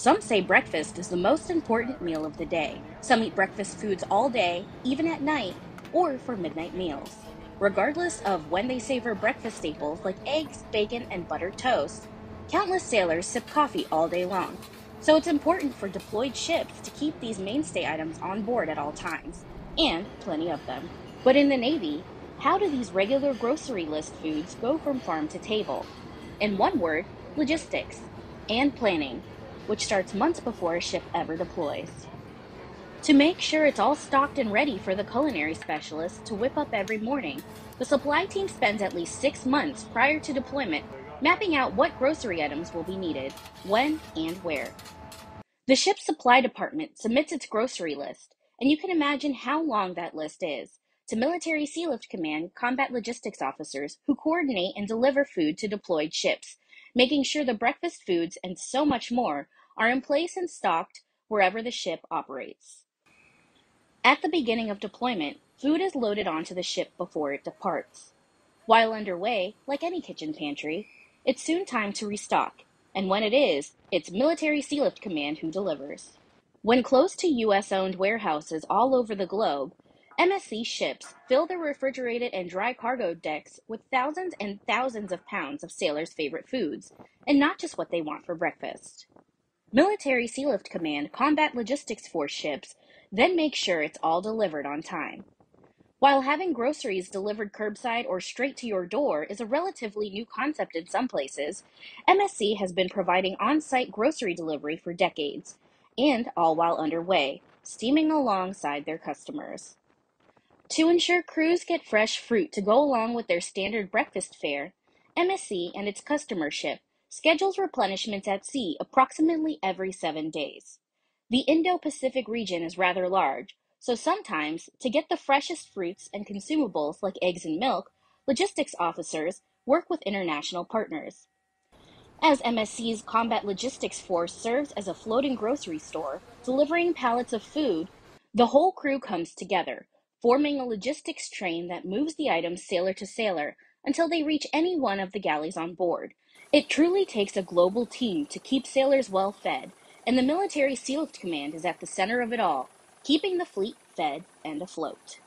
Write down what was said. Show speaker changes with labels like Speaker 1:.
Speaker 1: Some say breakfast is the most important meal of the day. Some eat breakfast foods all day, even at night, or for midnight meals. Regardless of when they savor breakfast staples like eggs, bacon, and buttered toast, countless sailors sip coffee all day long. So it's important for deployed ships to keep these mainstay items on board at all times, and plenty of them. But in the Navy, how do these regular grocery list foods go from farm to table? In one word, logistics and planning which starts months before a ship ever deploys. To make sure it's all stocked and ready for the culinary specialist to whip up every morning, the supply team spends at least six months prior to deployment mapping out what grocery items will be needed, when, and where. The ship's supply department submits its grocery list, and you can imagine how long that list is, to Military Sealift Command combat logistics officers who coordinate and deliver food to deployed ships, making sure the breakfast foods and so much more are in place and stocked wherever the ship operates. At the beginning of deployment, food is loaded onto the ship before it departs. While underway, like any kitchen pantry, it's soon time to restock, and when it is, it's Military Sealift Command who delivers. When close to U.S. owned warehouses all over the globe, MSC ships fill their refrigerated and dry cargo decks with thousands and thousands of pounds of sailors' favorite foods, and not just what they want for breakfast. Military Sealift Command Combat Logistics Force ships then make sure it's all delivered on time. While having groceries delivered curbside or straight to your door is a relatively new concept in some places, MSC has been providing on site grocery delivery for decades, and all while underway, steaming alongside their customers. To ensure crews get fresh fruit to go along with their standard breakfast fare, MSC and its customer ship schedules replenishments at sea approximately every seven days. The Indo Pacific region is rather large, so sometimes, to get the freshest fruits and consumables like eggs and milk, logistics officers work with international partners. As MSC's Combat Logistics Force serves as a floating grocery store, delivering pallets of food, the whole crew comes together, forming a logistics train that moves the items sailor to sailor until they reach any one of the galleys on board, it truly takes a global team to keep sailors well fed, and the Military Sealift Command is at the center of it all, keeping the fleet fed and afloat.